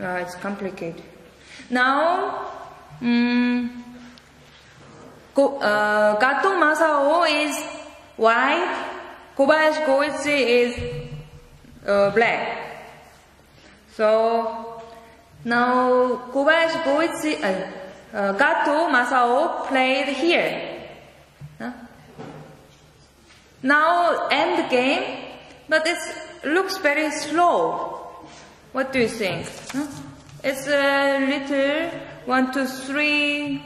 Uh, it's complicated. Now, um, Go, uh, Kato Masao is white, Kobayashi Koichi is uh, black. So, now Kobayashi Koichi, uh, uh, Kato Masao played here. Huh? Now end game, but it looks very slow. What do you think? Huh? It's a little one, two, three,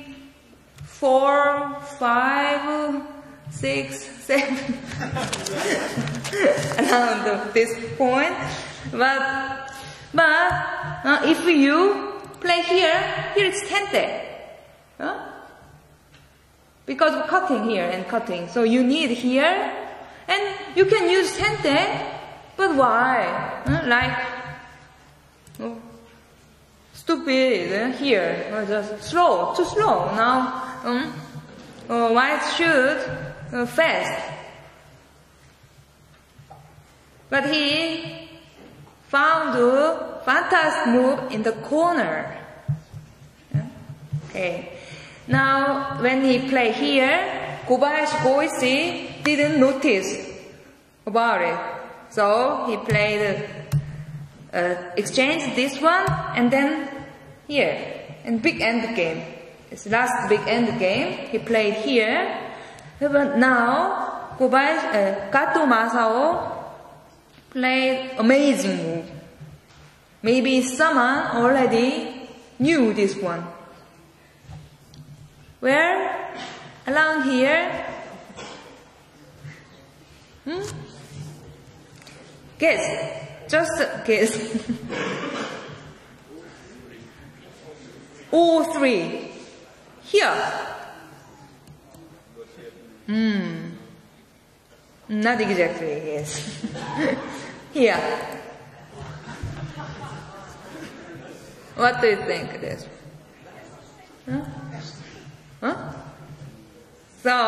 four, five, six, seven, around this point. But but uh, if you play here, here it's tente. Huh? Because we're cutting here and cutting, so you need here, and you can use tente, but why? Huh? Like stupid uh, here, or just slow, too slow. Now, um, uh, white shoot uh, fast. But he found a fantastic move in the corner. Okay. Now, when he play here, Kobayashi Koichi didn't notice about it. So he played, uh, exchange this one and then here. And big end game. It's last big end game. He played here. But now, Kobayashi, uh, Kato Masao played amazing move. Maybe someone already knew this one. Where? Along here? Hmm? Guess. Just guess. All three. Here. Hmm. Not exactly, yes. Here. What do you think this? Huh? Huh? So,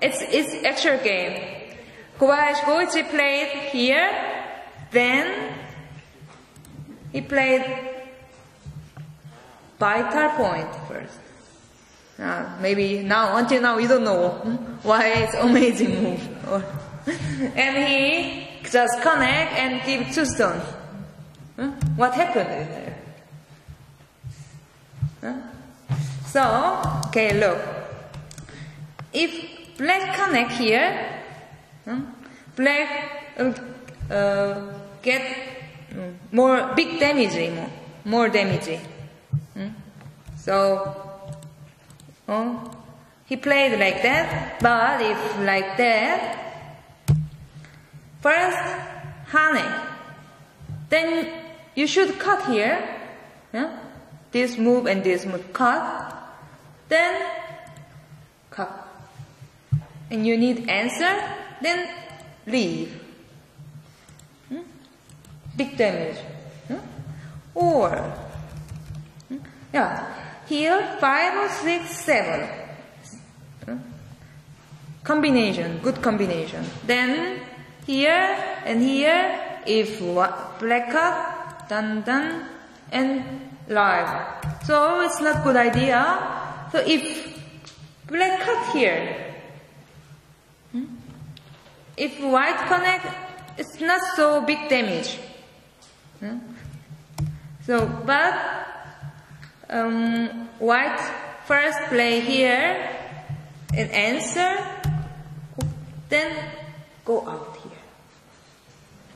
it's, it's actual game. Kobayashi Koichi played here, then he played vital point first. Uh, maybe now, until now, we don't know why it's amazing move. and he just connect and give two stones. Huh? What happened there? Huh? So, okay, look. If black connect here, huh? black uh, get more big damage, more, more damage. So, oh, he played like that, but if like that, first honey, then you should cut here, yeah? this move and this move, cut, then cut. And you need answer, then leave. Hmm? Big damage. Hmm? Or, hmm? yeah, here five, six, seven. Hmm? Combination, good combination. Then here and here, if black cut, dun dun, and live. So it's not good idea. So if black cut here, if white connect, it's not so big damage. So, but um, white first play here and answer, then go out here.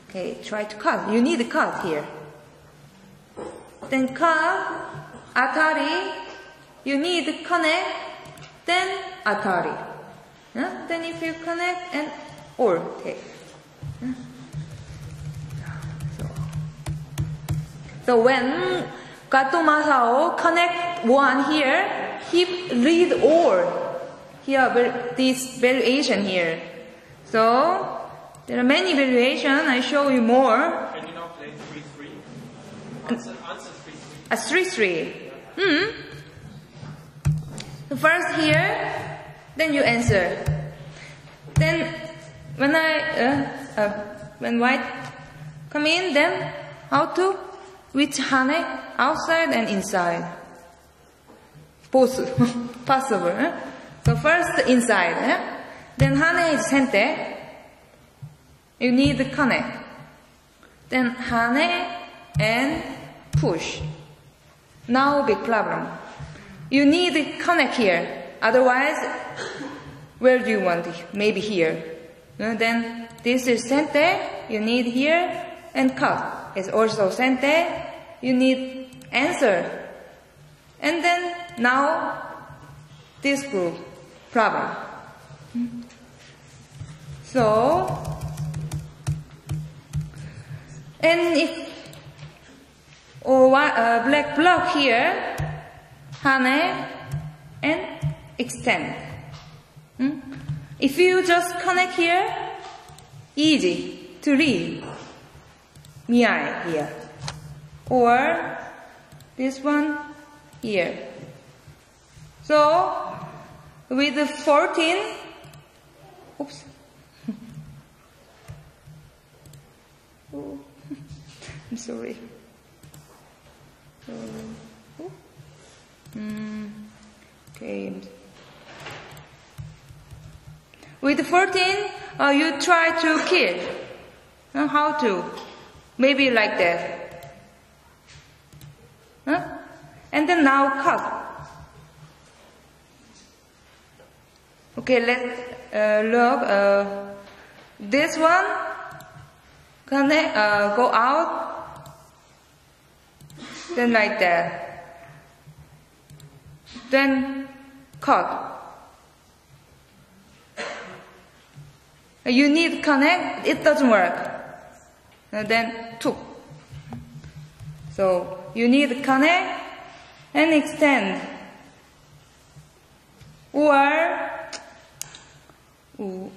Okay, try to cut. You need to cut here. Then cut, atari, you need to connect, then atari. Yeah? Then if you connect and or take. So, so when Kato Masao connect one here, he read or here this variation here. So there are many variations. I show you more. Can you now play three three? Answer, answer three three. A three three. Hmm. So first here, then you answer. Then when I uh, uh, when white come in, then how to Which hane? Outside and inside. Both possible. eh? So first inside. eh? Then hane is sente. You need kane. Then hane and push. Now big problem. You need connect here. Otherwise, where do you want? Maybe here. Then this is sente. You need here and cut. is also sente. You need answer. And then now this group problem. So and if or uh, black block here, hane and extend. Hmm? If you just connect here, easy to read. Miai here. Or this one here. So, with the 14, oops. Oh, I'm sorry. So, oh. Mm, okay. With 14, uh, you try to kill. Uh, how to? Maybe like that. Huh? And then now cut. Okay, let's uh, look. Uh, this one connect, uh, go out, then like that. Then cut. You need connect, it doesn't work. And then took. So you need connect and extend. Or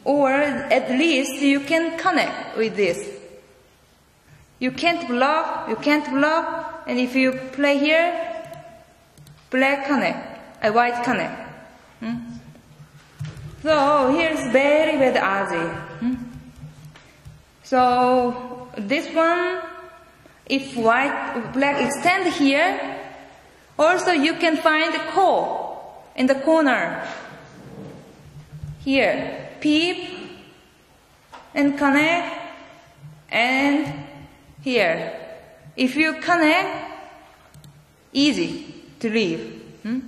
or at least you can connect with this. You can't block, you can't block, and if you play here, black connect, a white connect. Hmm? So here's very bad aji. So this one, if white, black extend here, also you can find the ko in the corner. Here, peep and connect and here. If you connect, easy to leave. Hmm?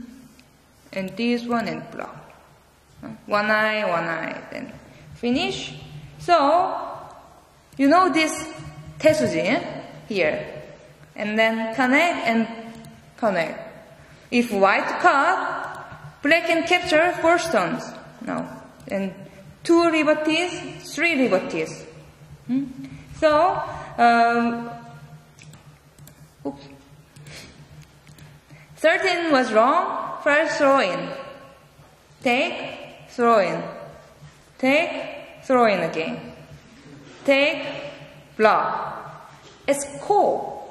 And this one and block. One eye, one eye, then finish. So, you know this tesuji eh? here. And then connect and connect. If white cut, black can capture four stones. No. And two liberties, three liberties. Hmm? So, um, oops. 13 was wrong. First throw in. Take, throw in. Take, throw in again. Take, block. It's ko.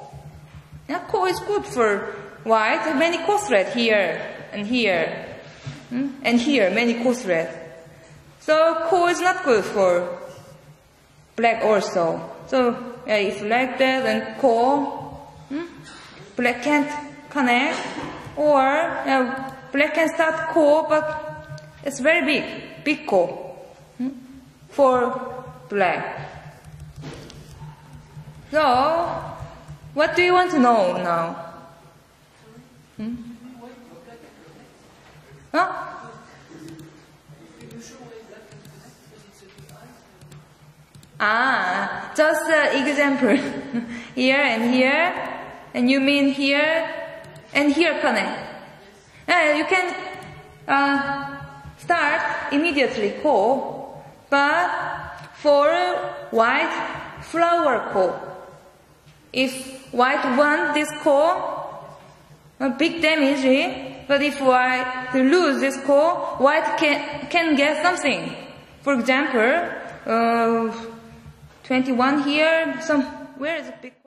Yeah, ko is good for white. Many ko thread here and here. Hmm? And here, many ko thread. So ko is not good for black also. So yeah, if like that, then ko, hmm? black can't connect, or yeah, black can start ko, but it's very big, big ko hmm? for black. So, what do you want to know now? Hmm? Huh? Ah, just an example. here and here, and you mean here and here connect. Uh, you can uh, start immediately call, but for white flower ko, if white want this ko, a big damage, eh? but if white lose this ko, white can, can get something. For example, uh, 21 here, some, where is the big